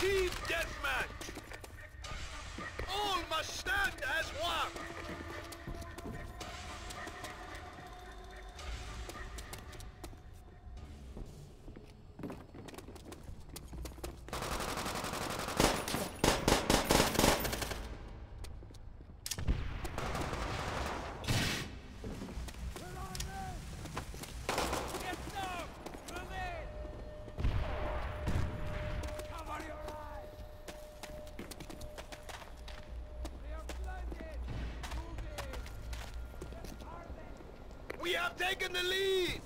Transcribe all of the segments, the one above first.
Team deathmatch! All must stand as one! Taken the lead!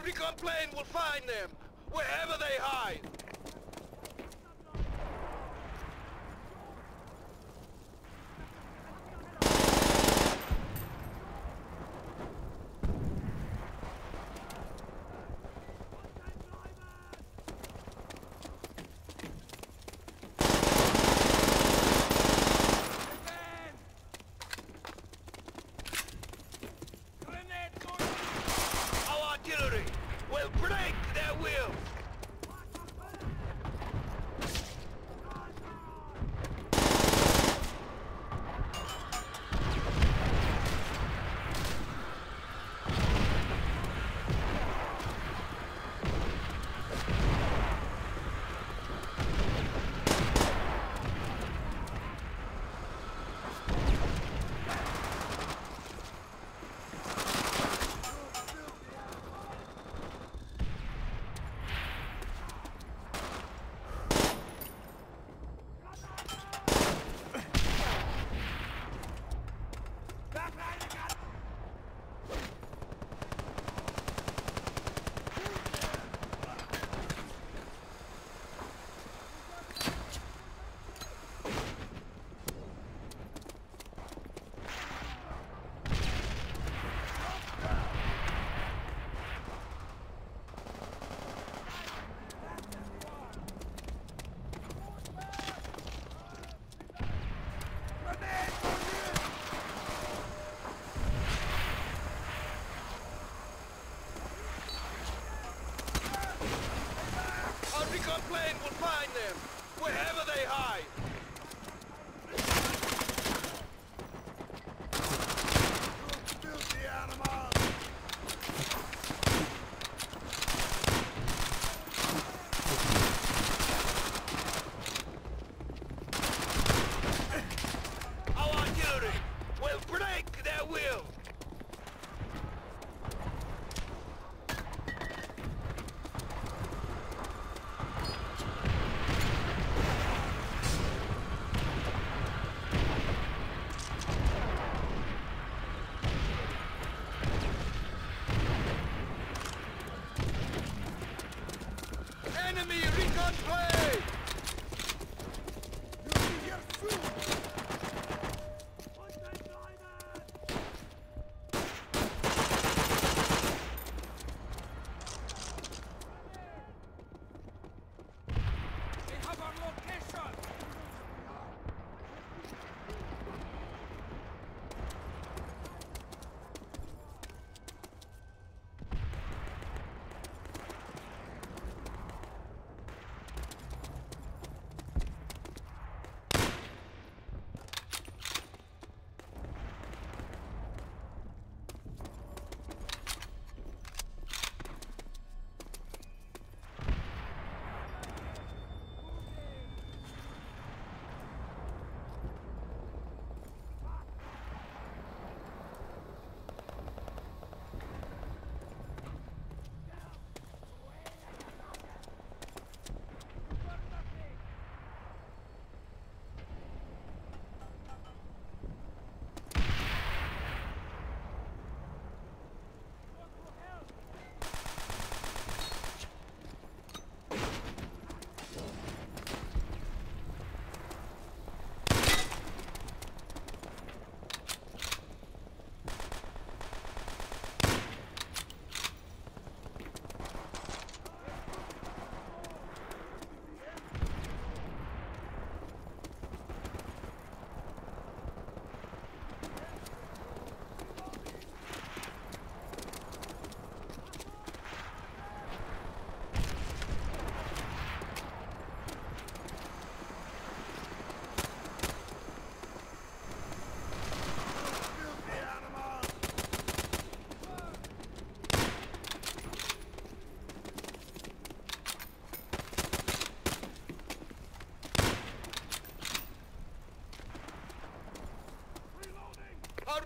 Our recon plane will find them, wherever they hide!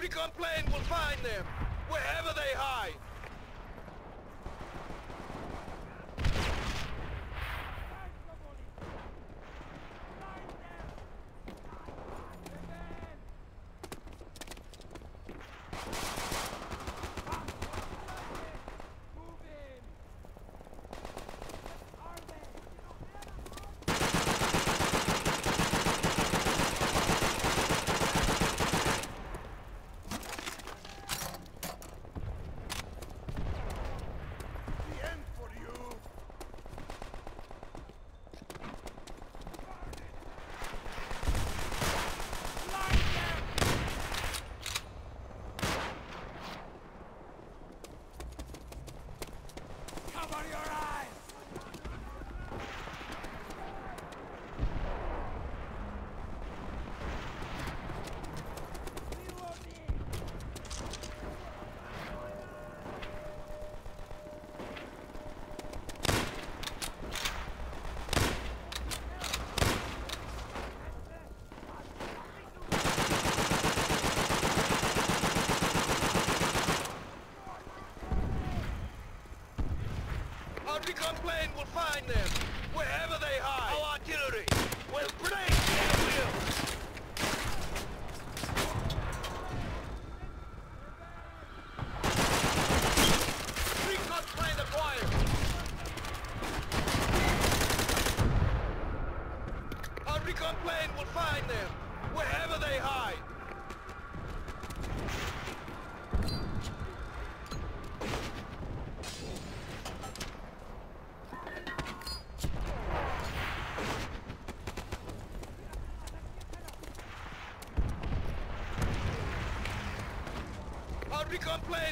recon plane will find them.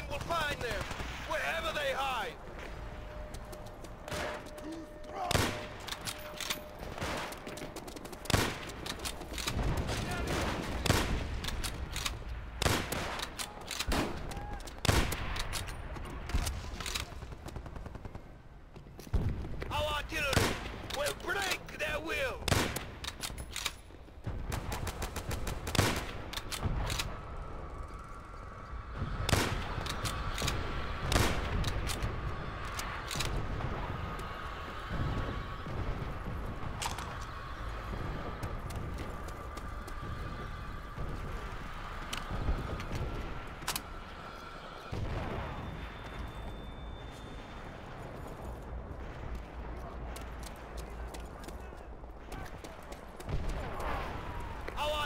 we'll find them, wherever they hide!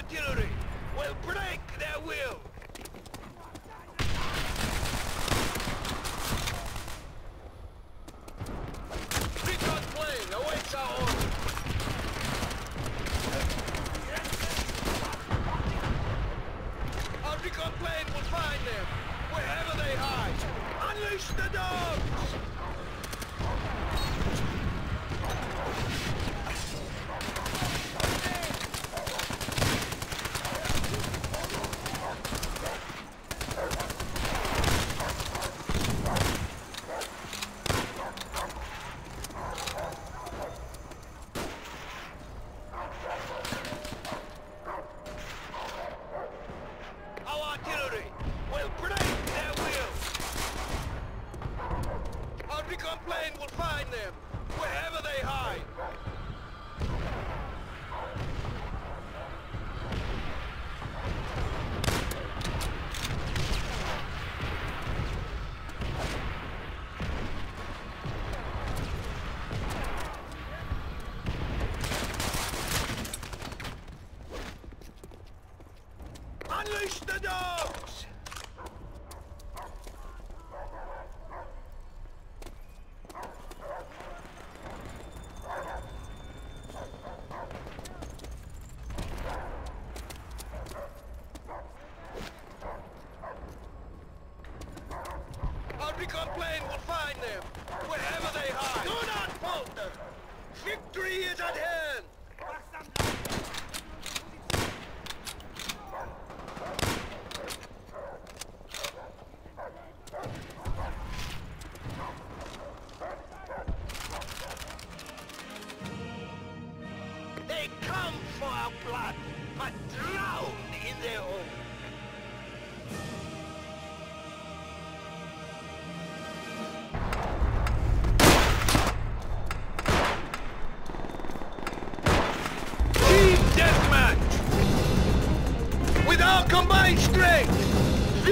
artillery will break their will! Recon plane awaits our orders! Our recon plane will find them, wherever they hide! Unleash the dogs!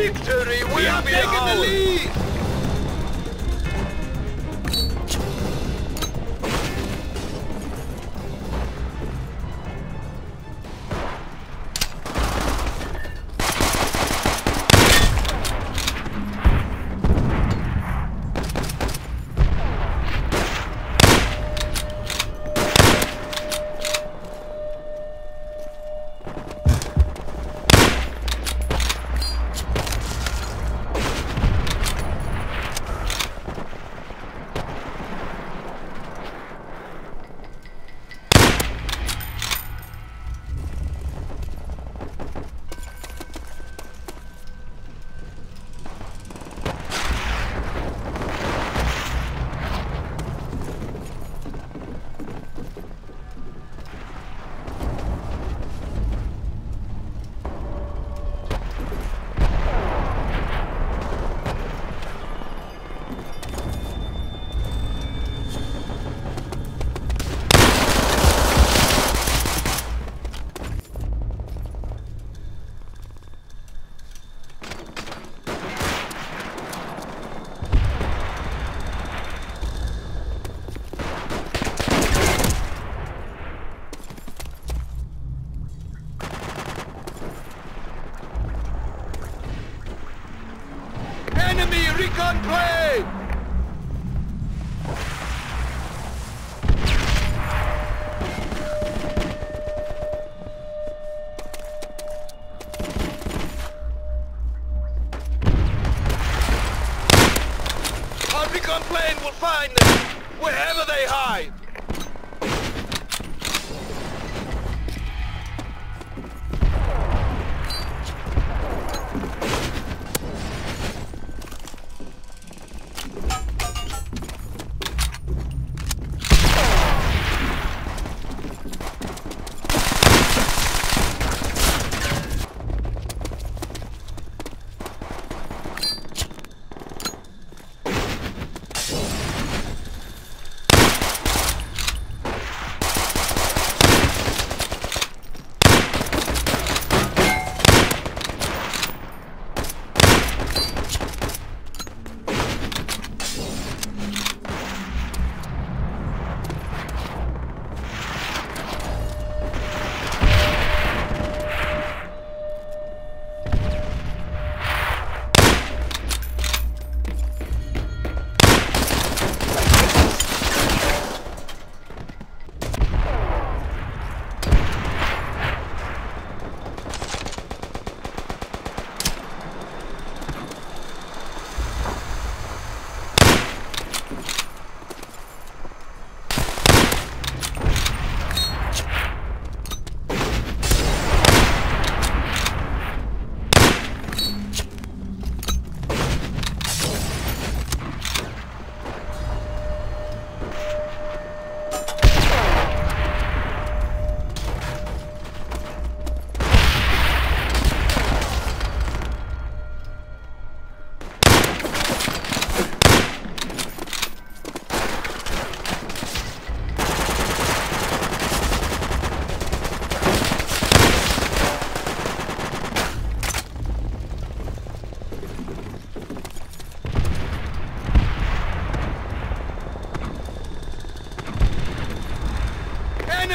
Victory will We are be taking the lead! Find them,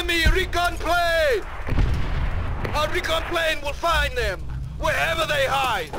Enemy recon plane! Our recon plane will find them, wherever they hide.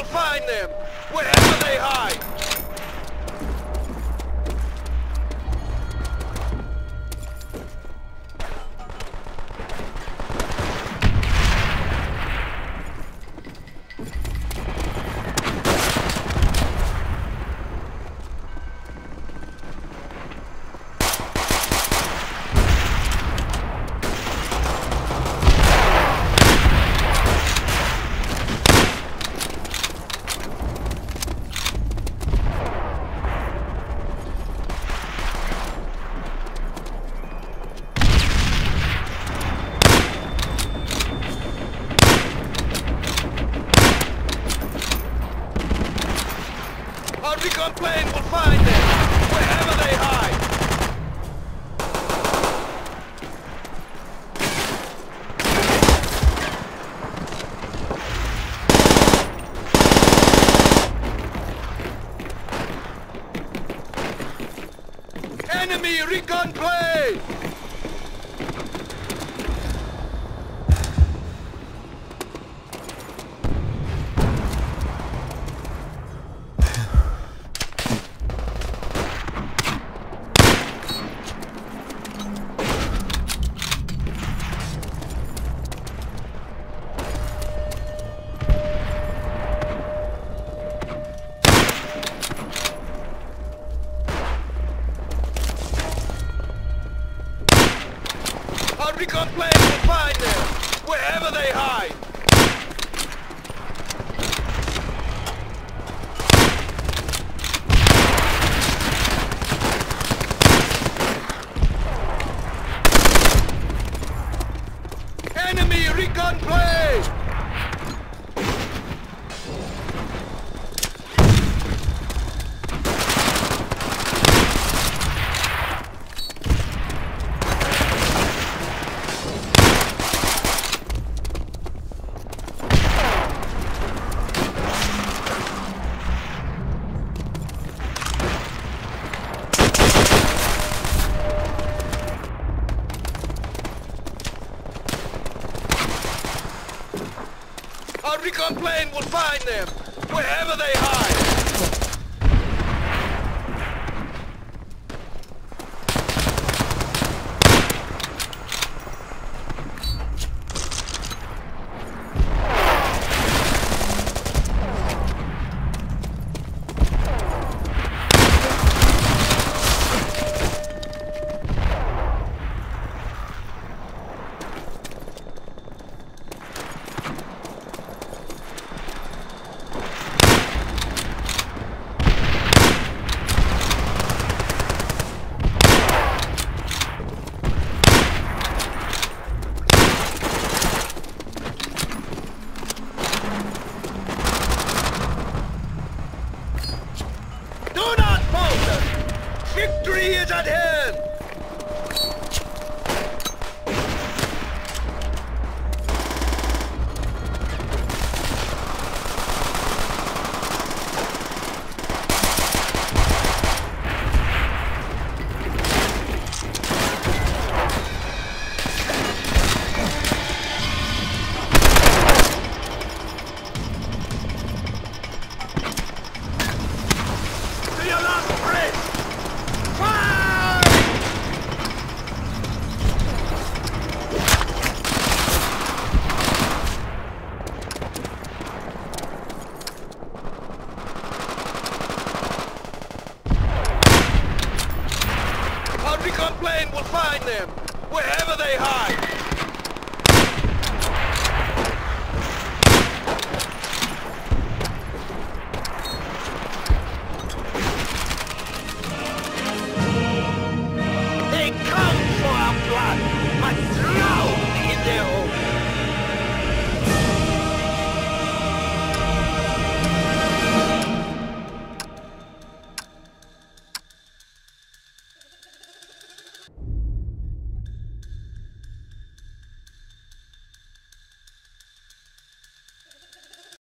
Will find them! Enemy recon plane! Do not falter! Victory is at hand!